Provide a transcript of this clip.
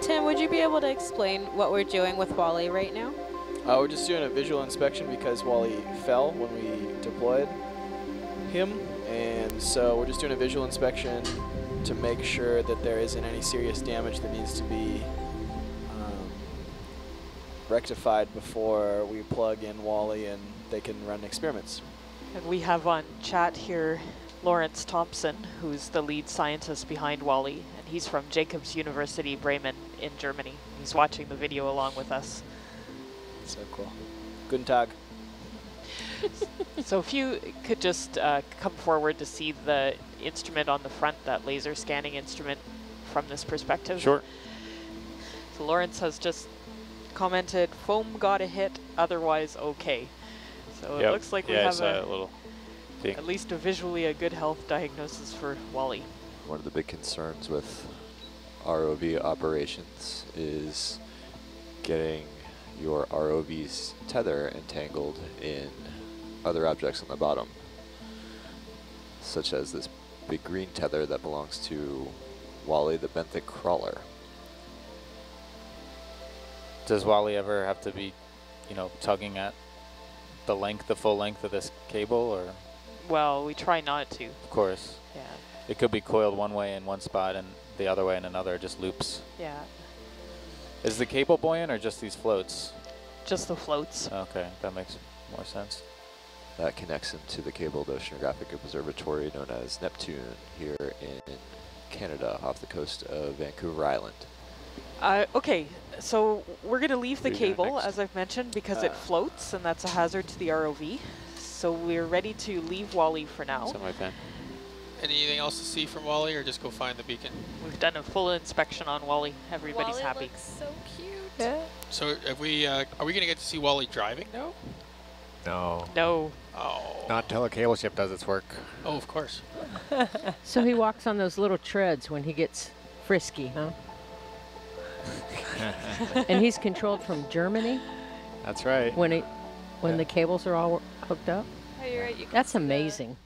Tim, would you be able to explain what we're doing with Wally right now? Uh, we're just doing a visual inspection because Wally fell when we deployed him. And so we're just doing a visual inspection to make sure that there isn't any serious damage that needs to be um, rectified before we plug in Wally and they can run experiments. And we have on chat here Laurenz Thomsen, who's the lead scientist behind Wally, and he's from Jacobs University Bremen in Germany. He's watching the video along with us. So cool. Guten Tag. so if you could just uh, come forward to see the instrument on the front, that laser scanning instrument from this perspective. Sure. So Lawrence has just commented, foam got a hit, otherwise okay. So yep. it looks like yeah, we have a, a, little thing. at least a visually a good health diagnosis for Wally. One of the big concerns with ROV operations is getting your ROV's tether entangled in other objects on the bottom, such as this big green tether that belongs to Wally the benthic crawler. Does Wally ever have to be, you know, tugging at the length, the full length of this cable, or? Well, we try not to. Of course. Yeah. It could be coiled one way in one spot and the other way in another, just loops. Yeah. Is the cable buoyant or just these floats? Just the floats. Okay, that makes more sense. That connects them to the cabled oceanographic observatory known as Neptune here in Canada off the coast of Vancouver Island. Uh, okay, so we're going to leave the cable, as I've mentioned, because uh, it floats, and that's a hazard to the ROV. So we're ready to leave Wally for now. Semi-pen. Anything else to see from Wally, or just go find the beacon? We've done a full inspection on Wally. Everybody's Wally happy. looks so cute. Yeah. So have we, uh, are we going to get to see Wally driving now? No. No. Oh. Not until a cable ship does its work. Oh, of course. so he walks on those little treads when he gets frisky, huh? and he's controlled from Germany? That's right. When, it, when yeah. the cables are all hooked up? Oh, you're right. You That's amazing.